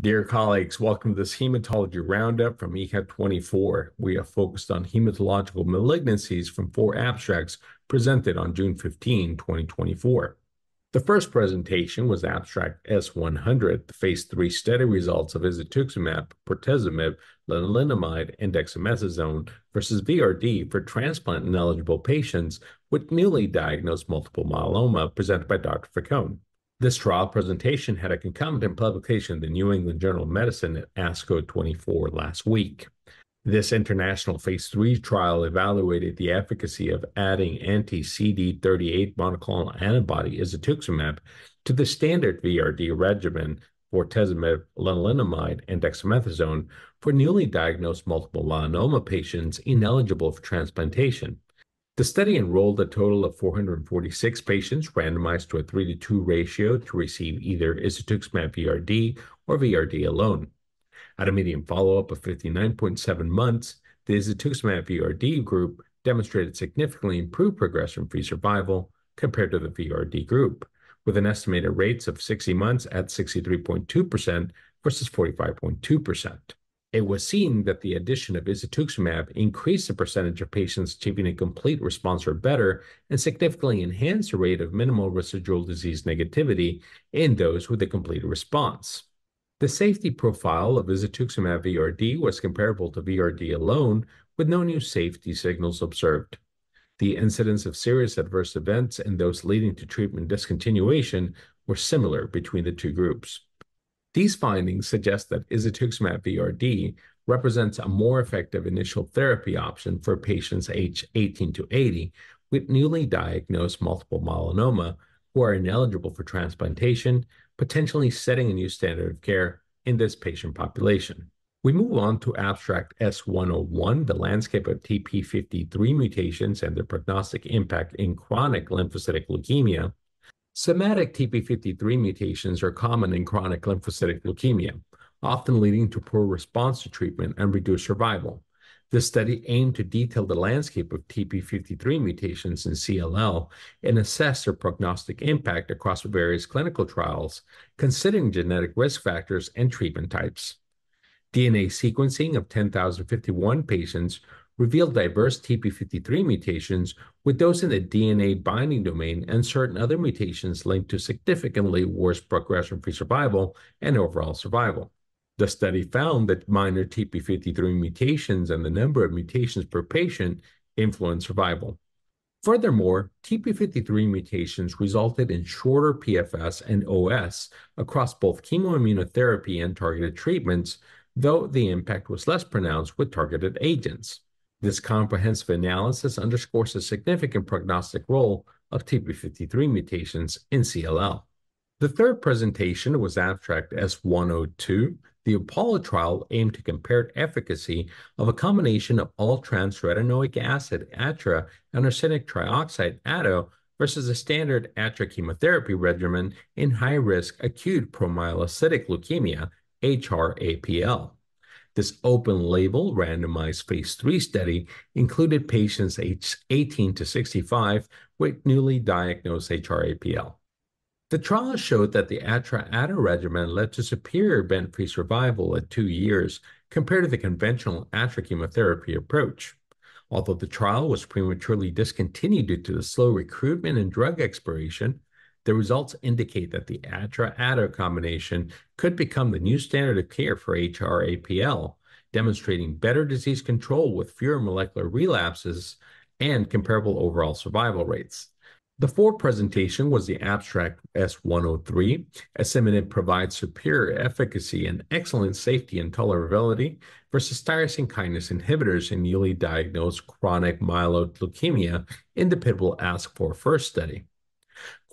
Dear colleagues, welcome to this hematology roundup from EHA 24. We are focused on hematological malignancies from four abstracts presented on June 15, 2024. The first presentation was abstract S100, the phase 3 study results of isatuximab, bortezomib, lenalidomide, and dexamethasone versus VRD for transplant-ineligible patients with newly diagnosed multiple myeloma presented by Dr. Facon. This trial presentation had a concomitant publication in the New England Journal of Medicine at ASCO 24 last week. This international phase 3 trial evaluated the efficacy of adding anti-CD38 monoclonal antibody isatuximab to the standard VRD regimen bortezomib, lenalidomide, and dexamethasone for newly diagnosed multiple myeloma patients ineligible for transplantation. The study enrolled a total of 446 patients randomized to a 3 to 2 ratio to receive either isatuximab VRD or VRD alone. At a median follow-up of 59.7 months, the isatuximab VRD group demonstrated significantly improved progression-free survival compared to the VRD group, with an estimated rates of 60 months at 63.2% versus 45.2% it was seen that the addition of isatuximab increased the percentage of patients achieving a complete response or better and significantly enhanced the rate of minimal residual disease negativity in those with a complete response. The safety profile of isatuximab VRD was comparable to VRD alone, with no new safety signals observed. The incidence of serious adverse events and those leading to treatment discontinuation were similar between the two groups. These findings suggest that isatuximab VRD represents a more effective initial therapy option for patients aged 18 to 80 with newly diagnosed multiple myeloma who are ineligible for transplantation, potentially setting a new standard of care in this patient population. We move on to abstract S101, the landscape of TP53 mutations and their prognostic impact in chronic lymphocytic leukemia, Somatic TP53 mutations are common in chronic lymphocytic leukemia, often leading to poor response to treatment and reduced survival. This study aimed to detail the landscape of TP53 mutations in CLL and assess their prognostic impact across various clinical trials, considering genetic risk factors and treatment types. DNA sequencing of 10,051 patients revealed diverse TP53 mutations with those in the DNA binding domain and certain other mutations linked to significantly worse progression-free survival and overall survival. The study found that minor TP53 mutations and the number of mutations per patient influence survival. Furthermore, TP53 mutations resulted in shorter PFS and OS across both chemoimmunotherapy and targeted treatments, though the impact was less pronounced with targeted agents. This comprehensive analysis underscores the significant prognostic role of TP53 mutations in CLL. The third presentation was abstract S102. The Apollo trial aimed to compare efficacy of a combination of all-trans-retinoic acid, ATRA, and arsenic trioxide, ATO, versus a standard ATRA chemotherapy regimen in high-risk acute promyelocytic leukemia, HR-APL. This open-label randomized phase 3 study included patients aged 18 to 65 with newly diagnosed HR-APL. The trial showed that the ATRA-ATO regimen led to superior event-free survival at two years compared to the conventional ATRA chemotherapy approach. Although the trial was prematurely discontinued due to the slow recruitment and drug expiration, the results indicate that the ATRA-ATO combination could become the new standard of care for HR-APL, demonstrating better disease control with fewer molecular relapses and comparable overall survival rates. The fourth presentation was the abstract S103. Asciminib provides superior efficacy and excellent safety and tolerability versus tyrosine kinase inhibitors in newly diagnosed chronic myeloid leukemia in the pivotal ASC4 FIRST study.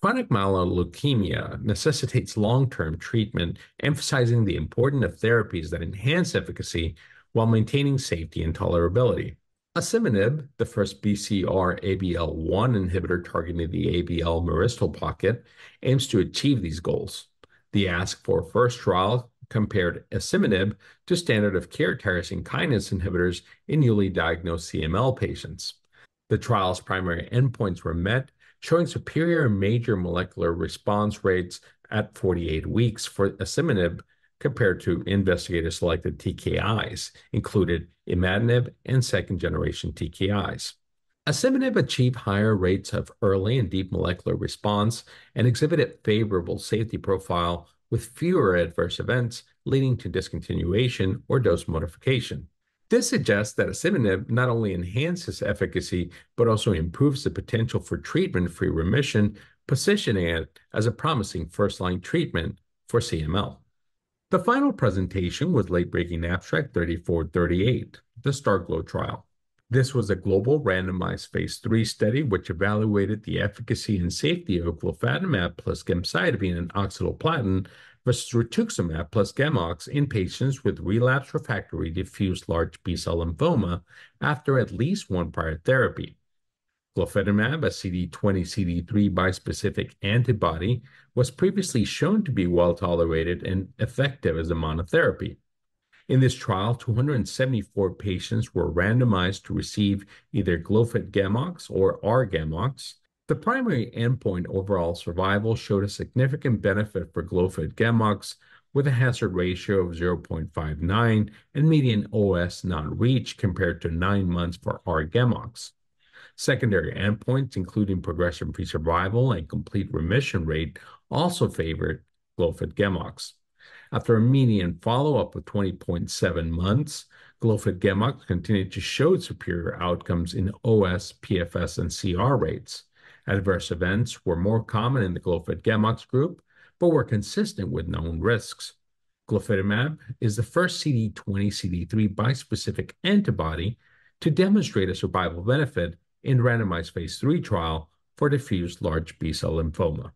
Chronic myeloid leukemia necessitates long-term treatment, emphasizing the importance of therapies that enhance efficacy while maintaining safety and tolerability. Asciminib, the first BCR-ABL1 inhibitor targeting the ABL myristoyl pocket, aims to achieve these goals. The ASC4FIRST trial compared asciminib to standard of care tyrosine kinase inhibitors in newly diagnosed CML patients. The trial's primary endpoints were met showing superior major molecular response rates at 48 weeks for asciminib compared to investigator-selected TKIs, included imatinib and second-generation TKIs. Asciminib achieved higher rates of early and deep molecular response and exhibited a favorable safety profile with fewer adverse events leading to discontinuation or dose modification. This suggests that asciminib not only enhances efficacy but also improves the potential for treatment-free remission, positioning it as a promising first-line treatment for CML. The final presentation was late-breaking abstract 3438, the STARGLO trial. This was a global randomized phase III study which evaluated the efficacy and safety of glofitamab plus gemcitabine and oxaliplatin rituximab plus GemOx in patients with relapsed refractory diffuse large B-cell lymphoma after at least one prior therapy. Glofitamab, a CD20/CD3 bispecific antibody, was previously shown to be well tolerated and effective as a monotherapy. In this trial, 274 patients were randomized to receive either glofitamab GemOx or R-GemOx. The primary endpoint overall survival showed a significant benefit for glofitamab GemOx with a hazard ratio of 0.59 and median OS not reached compared to nine months for R-GemOx. Secondary endpoints, including progression-free survival and complete remission rate, also favored glofitamab GemOx. After a median follow-up of 20.7 months, glofitamab GemOx continued to show superior outcomes in OS, PFS, and CR rates. Adverse events were more common in the glofitamab GemOx group but were consistent with known risks. Glofitamab is the first CD20/CD3 bispecific antibody to demonstrate a survival benefit in randomized phase III trial for diffuse large B-cell lymphoma.